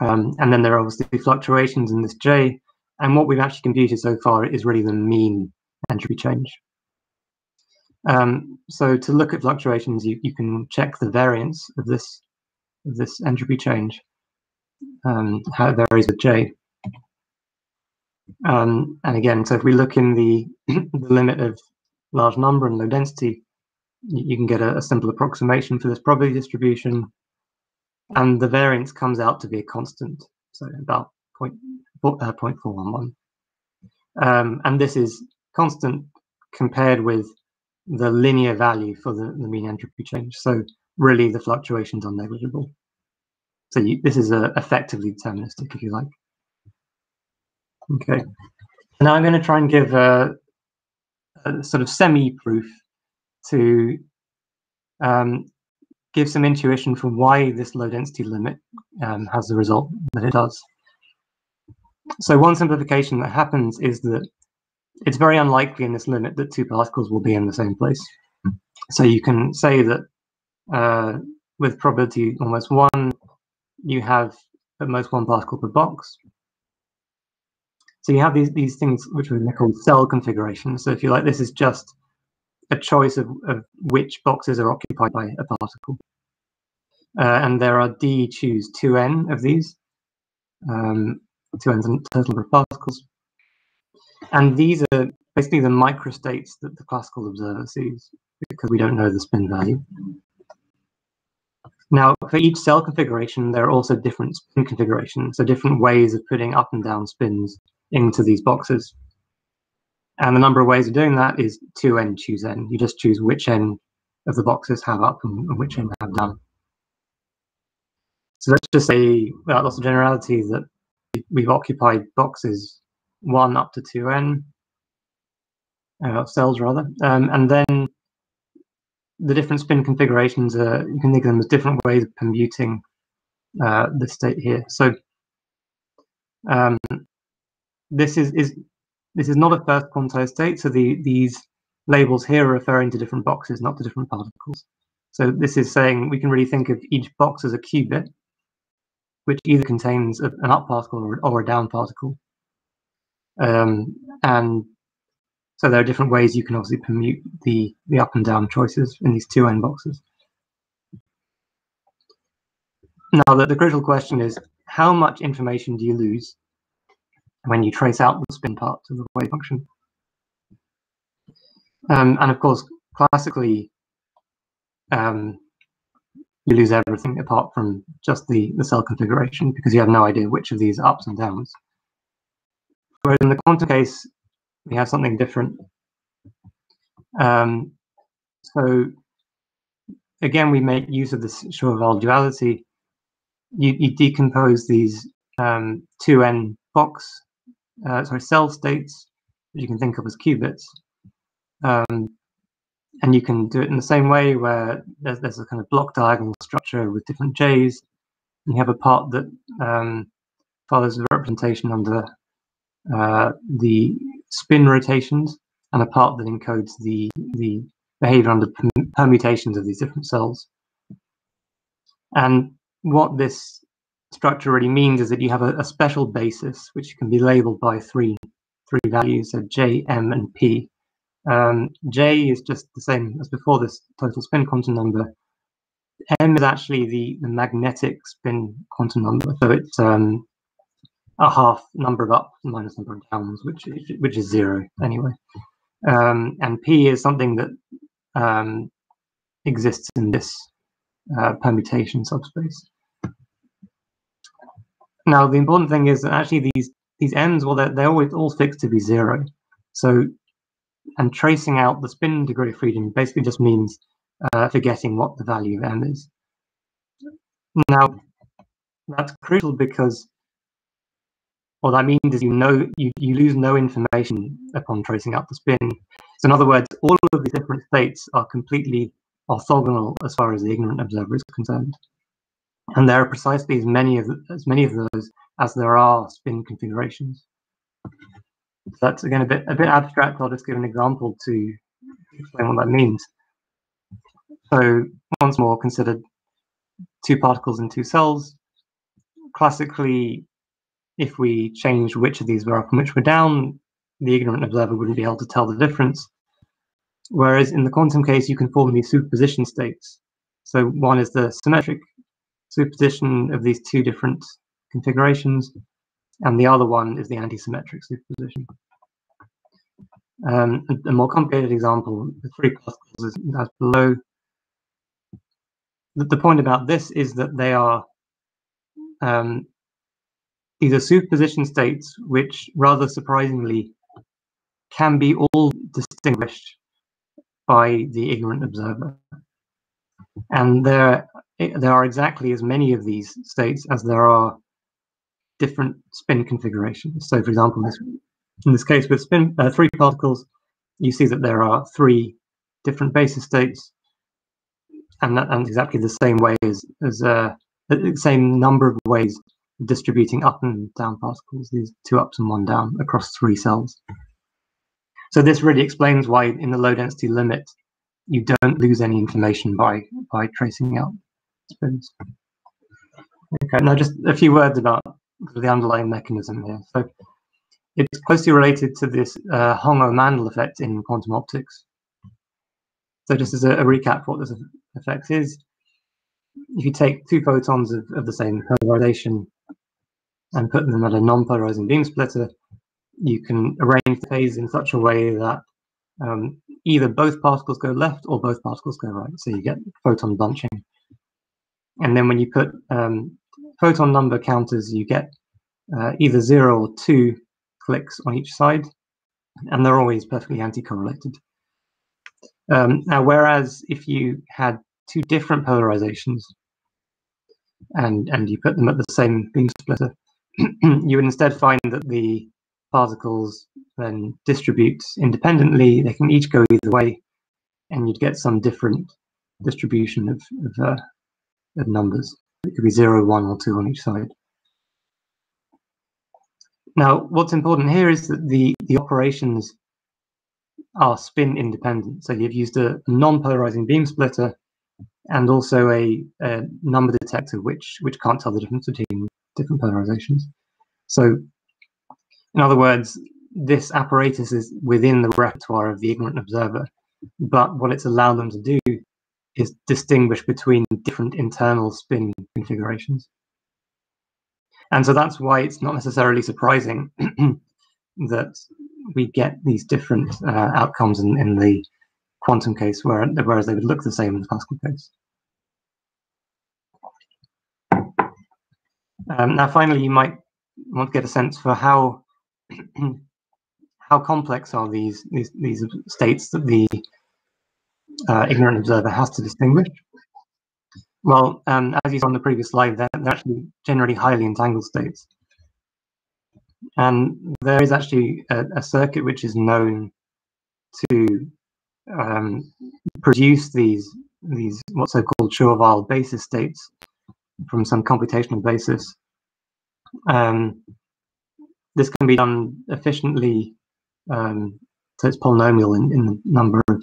Um, and then there are obviously fluctuations in this j, and what we've actually computed so far is really the mean entropy change. Um, so to look at fluctuations, you, you can check the variance of this this entropy change, um, how it varies with J. Um, and again, so if we look in the, the limit of large number and low density, you can get a, a simple approximation for this probability distribution, and the variance comes out to be a constant, so about point, uh, 0.411. Um, and this is constant compared with the linear value for the, the mean entropy change. So really the fluctuations are negligible. So you, this is a, effectively deterministic, if you like. Okay. Now I'm going to try and give a, a sort of semi-proof to um, give some intuition for why this low density limit um, has the result that it does. So one simplification that happens is that it's very unlikely in this limit that two particles will be in the same place. So you can say that uh, with probability almost one, you have at most one particle per box. So you have these, these things which are called cell configurations. So if you like, this is just a choice of, of which boxes are occupied by a particle. Uh, and there are D choose 2n of these, um, 2n's in total number of particles. And these are basically the microstates that the classical observer sees because we don't know the spin value. Now, for each cell configuration, there are also different spin configurations, so different ways of putting up and down spins into these boxes. And the number of ways of doing that is 2n choose n. You just choose which end of the boxes have up and, which end have down. So let's just say, without lots of generality, that we've occupied boxes 1 up to 2n, uh, cells rather, um, and then the different spin configurations, are, you can think of them as different ways of permuting uh, the state here. So um, this is, is this is not a first quantized state. So the, these labels here are referring to different boxes, not to different particles. So this is saying we can really think of each box as a qubit, which either contains an up particle or, or, a down particle. Um, and so there are different ways you can obviously permute the, the up and down choices in these two n boxes. Now, the, the crucial question is, how much information do you lose when you trace out the spin part of the wave function? Um, and of course, classically, um, you lose everything apart from just the, the cell configuration because you have no idea which of these ups and downs. Whereas in the quantum case, we have something different. Um, so again, we make use of this Schur-Weyl duality. You, you, decompose these um, 2n box, uh, sorry, cell states, which you can think of as qubits. Um, and you can do it in the same way where there's, there's a kind of block diagonal structure with different j's. You have a part that um, follows the representation under uh, the spin rotations and a part that encodes the, the behavior under permutations of these different cells. And what this structure really means is that you have a, a special basis which can be labeled by three three values, so J, M, and P. Um, J is just the same as before this total spin quantum number. M is actually the, the magnetic spin quantum number, so it's um, a half number of ups minus number of downs, which is, which is zero anyway. Um, and P is something that um, exists in this uh, permutation subspace. Now, the important thing is that actually these these m's, well, they're, they're always all fixed to be zero. So, and tracing out the spin degree of freedom basically just means uh, forgetting what the value of m is. Now, that's crucial because what that means is you know you, you lose no information upon tracing out the spin. So in other words, all of these different states are completely orthogonal as far as the ignorant observer is concerned. And there are precisely as many of as many of those as there are spin configurations. So that's again a bit a bit abstract. I'll just give an example to explain what that means. So once more, consider two particles in two cells. Classically, if we changed which of these were up and which were down, the ignorant observer wouldn't be able to tell the difference. Whereas in the quantum case, you can form these superposition states. So one is the symmetric superposition of these two different configurations, and the other one is the anti-symmetric superposition. Um, a, more complicated example, the three particles is as below. The, the, point about this is that they are um, these are superposition states which, rather surprisingly, can be all distinguished by the ignorant observer. And there, there are exactly as many of these states as there are different spin configurations. So, for example, this, in this case with spin uh, three particles, you see that there are three different basis states, and that, and exactly the same way as as uh, the same number of ways distributing up and down particles, these two ups and one down across three cells. So this really explains why in the low density limit, you don't lose any information by, by tracing out spins. Okay, now just a few words about the underlying mechanism here. So it's closely related to this uh, Hong-Ou-Mandel effect in quantum optics. So just as a, a recap what this effect is, if you take two photons of, of the same polarization and put them at a non-polarizing beam splitter, you can arrange the phase in such a way that um, either both particles go left or both particles go right. So you get photon bunching. And then when you put um, photon number counters, you get uh, either zero or two clicks on each side, and they're always perfectly anti-correlated. Um, now, whereas if you had two different polarizations and, and you put them at the same beam splitter, you would instead find that the particles then distribute independently. They can each go either way, and you'd get some different distribution of, of, uh, of numbers. It could be zero, one, or two on each side. Now, what's important here is that the, the operations are spin independent. So you've used a non-polarizing beam splitter and also a, a, number detector which which can't tell the difference between different polarizations. So in other words, this apparatus is within the repertoire of the ignorant observer, but what it's allowed them to do is distinguish between different internal spin configurations. And so that's why it's not necessarily surprising that we get these different uh, outcomes in, in the quantum case, where, whereas they would look the same in the classical case. Um, now, finally, you might want to get a sense for how how complex are these these, these states that the uh, ignorant observer has to distinguish? Well, um, as you saw on the previous slide, they're, they're actually generally highly entangled states. And there is actually a, a circuit which is known to um, produce these these what's so called Schur-Weyl basis states from some computational basis. Um, this can be done efficiently, um, so it's polynomial in, in the number of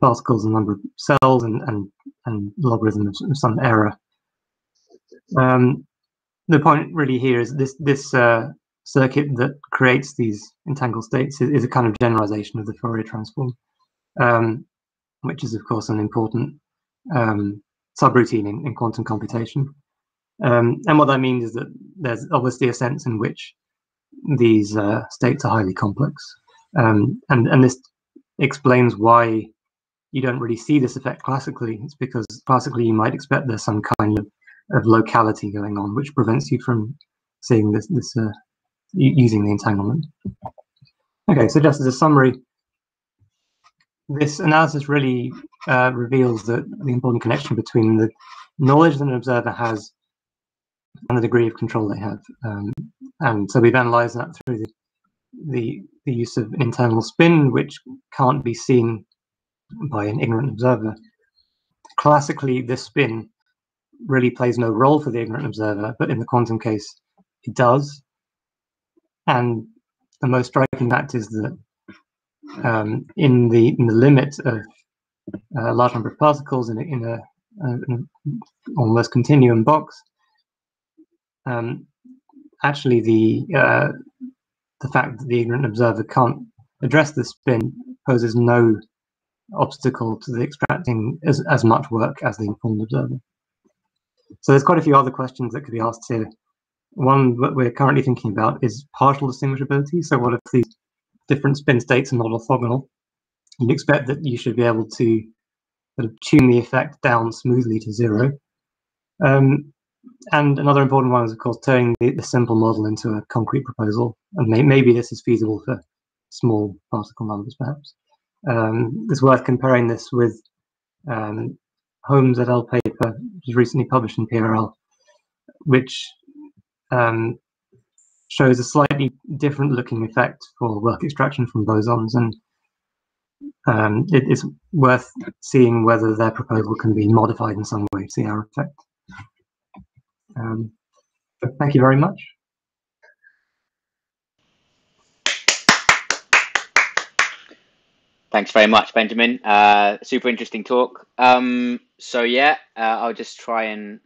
particles and number of cells and, and, and logarithm of some error. Um, the point really here is this this uh, circuit that creates these entangled states is, is, a kind of generalization of the Fourier transform, um, which is of course an important um, subroutine in, in quantum computation. Um, and what that means is that there's obviously a sense in which these uh, states are highly complex. Um, and, and this explains why you don't really see this effect classically. It's because classically you might expect there's some kind of, of locality going on, which prevents you from seeing this, this uh, using the entanglement. Okay, so just as a summary, this analysis really uh, reveals that the important connection between the knowledge that an observer has and the degree of control they have. Um, and so we've analyzed that through the, the, the use of internal spin, which can't be seen by an ignorant observer. Classically, this spin really plays no role for the ignorant observer, but in the quantum case, it does. And the most striking fact is that um, in the in the limit of a large number of particles in a, in a, a almost continuum box, um, actually the uh, the fact that the ignorant observer can't address the spin poses no obstacle to the extracting as, as much work as the informed observer. So there's quite a few other questions that could be asked here. One that we're currently thinking about is partial distinguishability. So what if these different spin states are not orthogonal, you'd expect that you should be able to sort of tune the effect down smoothly to zero. Um, and another important one is, of course, turning the, the simple model into a concrete proposal. And may, maybe this is feasible for small particle numbers, perhaps. Um, it's worth comparing this with um, Holmes et al. paper, which was recently published in PRL, which um, shows a slightly different looking effect for work extraction from bosons. And um, it is worth seeing whether their proposal can be modified in some way to see our effect. Um, thank you very much. Thanks very much, Benjamin. Uh, super interesting talk. Um, so yeah, uh, I'll just try and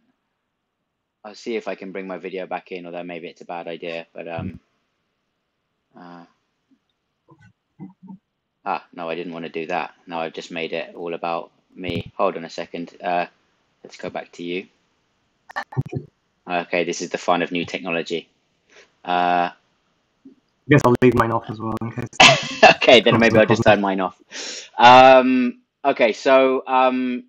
I'll see if I can bring my video back in, although maybe it's a bad idea. But um, uh, ah, no, I didn't want to do that. No, I've just made it all about me. Hold on a second. Uh, let's go back to you. Okay, this is the fun of new technology. Uh, I guess I'll leave mine off as well in case. okay, then maybe I'll just turn mine off. Um, okay, so um,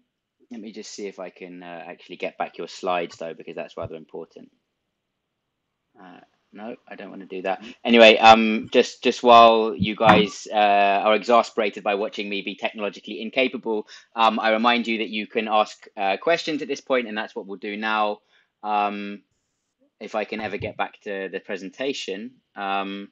let me just see if I can uh, actually get back your slides though, because that's rather important. Uh, no, I don't want to do that. Anyway, um, just just while you guys uh, are exasperated by watching me be technologically incapable, um, I remind you that you can ask uh, questions at this point, and that's what we'll do now. Um, if I can ever get back to the presentation. Um,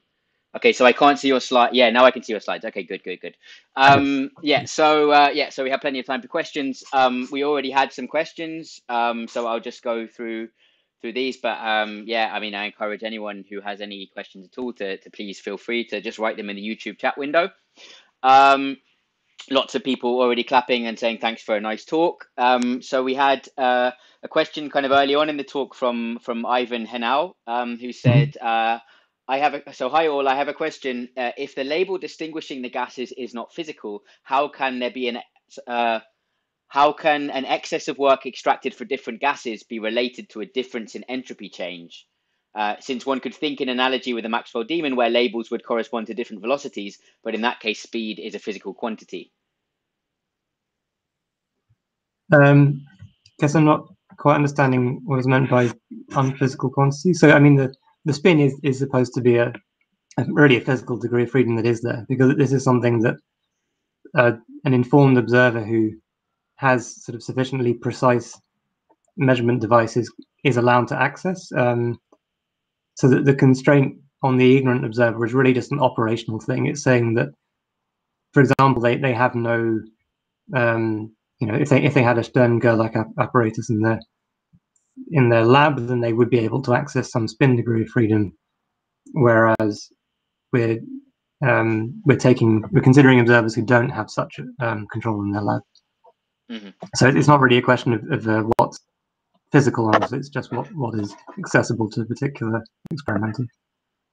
Okay, so I can't see your slide. Yeah, now I can see your slides. Okay, good, good, good. Um, yeah, so uh, yeah, so we have plenty of time for questions. Um, we already had some questions, um, so I'll just go through through these. But um, yeah, I mean, I encourage anyone who has any questions at all to to please feel free to just write them in the YouTube chat window. Um, lots of people already clapping and saying thanks for a nice talk. Um, so we had uh, a question kind of early on in the talk from from Ivan Henao, who said. Uh, I have a, so hi all. I have a question. Uh, if the label distinguishing the gases is not physical, how can there be an uh, how can an excess of work extracted for different gases be related to a difference in entropy change? Uh, since one could think in analogy with a Maxwell demon where labels would correspond to different velocities, but in that case, speed is a physical quantity. Um, guess I'm not quite understanding what is meant by unphysical quantity. So, I mean, the the spin is, is supposed to be a, a, really a physical degree of freedom that is there because this is something that uh, an informed observer who has sort of sufficiently precise measurement devices is allowed to access. Um, so that the constraint on the ignorant observer is really just an operational thing. It's saying that, for example, they, they have no, um, you know, if they if they had a Stern Gerlach apparatus in their in their lab, then they would be able to access some spin degree of freedom. Whereas we're um, we're taking we're considering observers who don't have such um, control in their lab. Mm-hmm. So it's not really a question of, of uh, what's physical not. It's just what, what is accessible to a particular experimenter.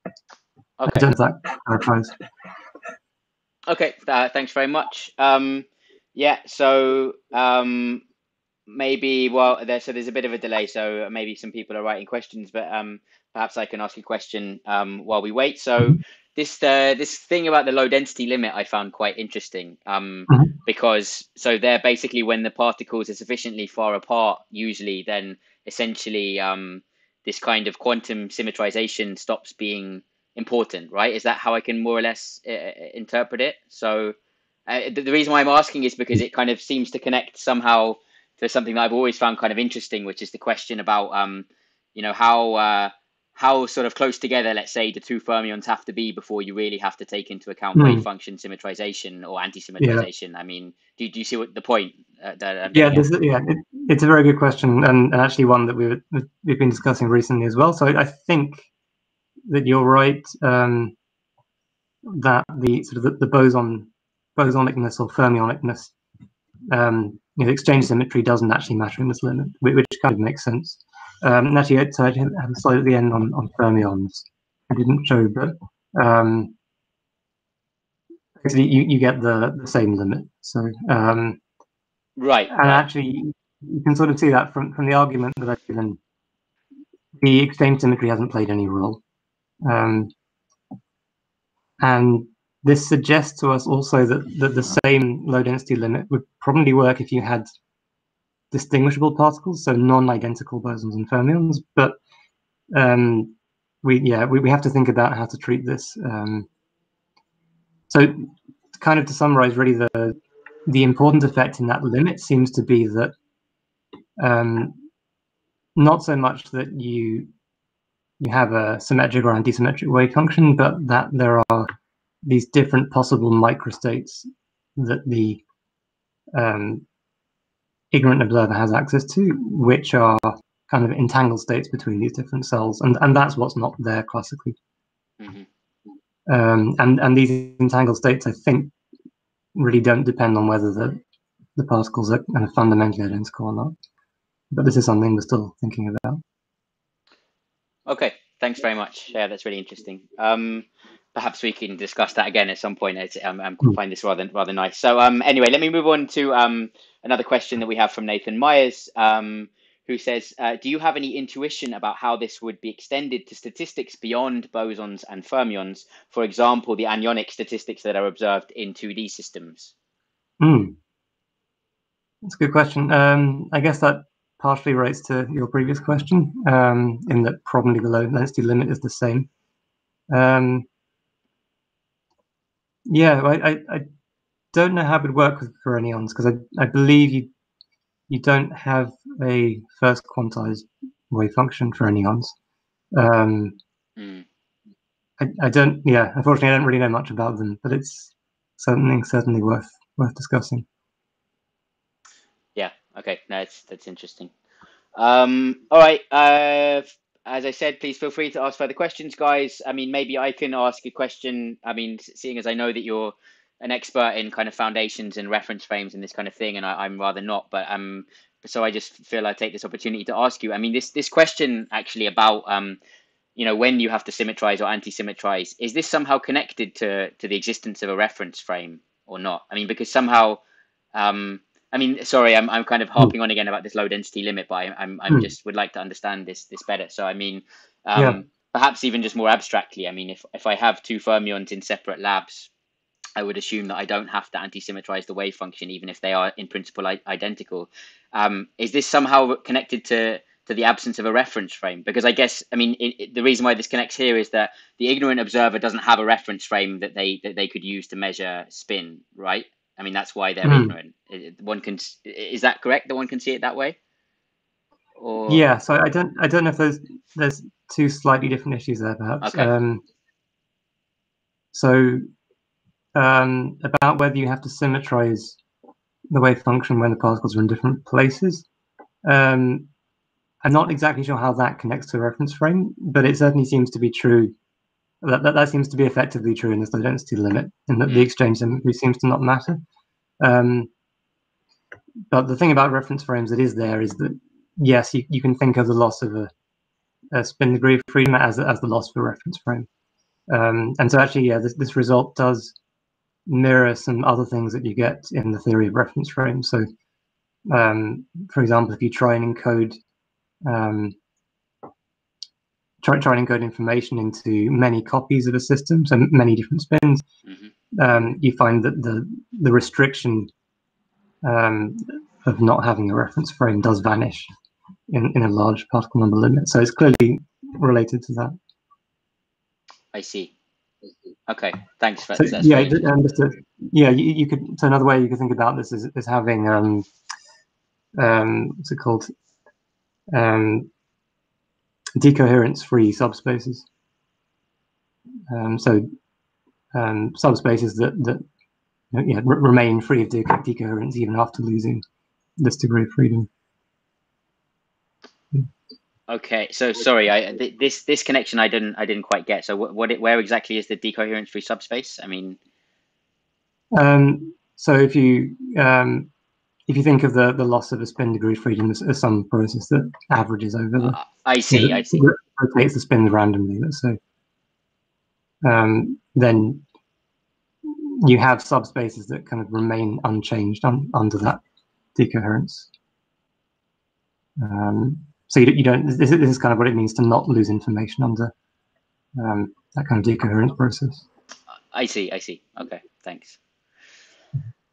Okay. I don't know if that clarifies. Okay, uh, thanks very much. Um, yeah, so um, maybe well there so there's a bit of a delay so maybe some people are writing questions but um perhaps i can ask a question um while we wait so this uh, this thing about the low density limit i found quite interesting um mm-hmm. because so they're basically when the particles are sufficiently far apart usually then essentially um this kind of quantum symmetrization stops being important right is that how i can more or less uh, uh interpret it so uh, the, the reason why i'm asking is because it kind of seems to connect somehow to something that I've always found kind of interesting, which is the question about, um, you know, how uh, how sort of close together, let's say, the two fermions have to be before you really have to take into account mm. wave function symmetrization or anti-symmetrization. Yeah. I mean, do, do you see what the point? Uh, that, yeah, this is, yeah, it, it's a very good question, and, and actually one that we've we've been discussing recently as well. So I think that you're right um, that the sort of the, the boson bosonicness or fermionicness um, you know, exchange symmetry doesn't actually matter in this limit, which kind of makes sense. Um, and actually, I have a slide at the end on, on fermions. I didn't show, but um, actually, you, you get the, the same limit. So, um, right. And actually, you can sort of see that from, from the argument that I've given. The exchange symmetry hasn't played any role. Um, and this suggests to us also that, that the same low density limit would probably work if you had distinguishable particles, so non-identical bosons and fermions. But um, we yeah we, we have to think about how to treat this. Um, so kind of to summarize, really the the important effect in that limit seems to be that um, not so much that you you have a symmetric or anti-symmetric wave function, but that there are these different possible microstates that the um, ignorant observer has access to, which are kind of entangled states between these different cells, and and that's what's not there classically. Mm-hmm. Um, and and these entangled states, I think, really don't depend on whether the the particles are kind of fundamentally identical or not. But this is something we're still thinking about. Okay, thanks very much. Yeah, that's really interesting. Um, perhaps we can discuss that again at some point. I um, um, hmm. find this rather rather nice. So um, anyway, let me move on to um, another question that we have from Nathan Myers, um, who says, uh, "Do you have any intuition about how this would be extended to statistics beyond bosons and fermions? For example, the anyonic statistics that are observed in two D systems." Hmm. That's a good question. Um, I guess that partially relates to your previous question, um, in that probably the low density limit is the same. Um, yeah, I, I, I, don't know how it would work with fermions because I, I believe you you don't have a first quantized wave function for anyons. Um, mm. I, I don't, yeah, unfortunately, I don't really know much about them, but it's something certainly worth worth discussing. Yeah. Okay. No, that's that's interesting. Um, all right. Uh, as I said, please feel free to ask further questions, guys. I mean, maybe I can ask a question. I mean, seeing as I know that you're an expert in kind of foundations and reference frames and this kind of thing, and I, am rather not, but um, so I just feel I take this opportunity to ask you. I mean, this this question actually about um, you know, when you have to symmetrize or anti-symmetrize, is this somehow connected to to the existence of a reference frame or not? I mean, because somehow um, I mean, sorry, I'm I'm kind of hmm. harping on again about this low density limit, but I, I'm I'm mm. just would like to understand this this better. So I mean, um, yeah. perhaps even just more abstractly. I mean, if if I have two fermions in separate labs, I would assume that I don't have to anti-symmetrize the wave function, even if they are in principle identical. Um, is this somehow connected to to the absence of a reference frame? Because I guess I mean it, it, the reason why this connects here is that the ignorant observer doesn't have a reference frame that they that they could use to measure spin, right? I mean, that's why they're mm. ignorant. One can is that correct? That one can see it that way. Or... Yeah. So I don't I don't know if there's there's two slightly different issues there, perhaps. Okay. Um, so um, about whether you have to symmetrize the wave function when the particles are in different places. Um, I'm not exactly sure how that connects to a reference frame, but it certainly seems to be true that, that, that seems to be effectively true in this low density limit, and that the mm. exchange symmetry seems to not matter. Um, but the thing about reference frames that is there is that, yes, you, you can think of the loss of a, a spin degree of freedom as, as the loss of a reference frame. Um, and so actually, yeah, this, this result does mirror some other things that you get in the theory of reference frames. So, um, for example, if you try and encode um, try, try and encode information into many copies of a system, so many different spins, mm-hmm. um, you find that the the restriction um, of not having a reference frame does vanish in, in a large particle number limit. So it's clearly related to that. I see. Okay, thanks for so, that. Yeah, and just to, yeah, you, you, could. So another way you could think about this is, is having um, um, what's it called? Um, decoherence-free subspaces. Um, so um, subspaces that that yeah, remain free of de decoherence even after losing this degree of freedom. Okay, so sorry, I th this this connection I didn't I didn't quite get. So what, what it, where exactly is the decoherence-free subspace? I mean, um, so if you um, if you think of the, the loss of a spin degree freedom as, as some process that averages over the. Uh, I see. You know, I see. Rotates the spins randomly. Let's say. Um, then you have subspaces that kind of remain unchanged un, under that decoherence. Um, so you, you don't. This, this, is kind of what it means to not lose information under um, that kind of decoherence process. I see. I see. Okay. Thanks.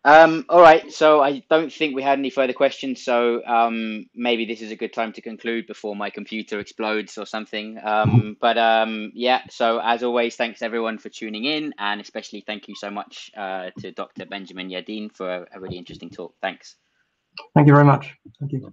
Um, all right. So I don't think we had any further questions. So um, maybe this is a good time to conclude before my computer explodes or something. Um, but um, yeah. So as always, thanks everyone for tuning in, and especially thank you so much uh, to Dr. Benjamin Yadin for a, a really interesting talk. Thanks. Thank you very much. Thank you.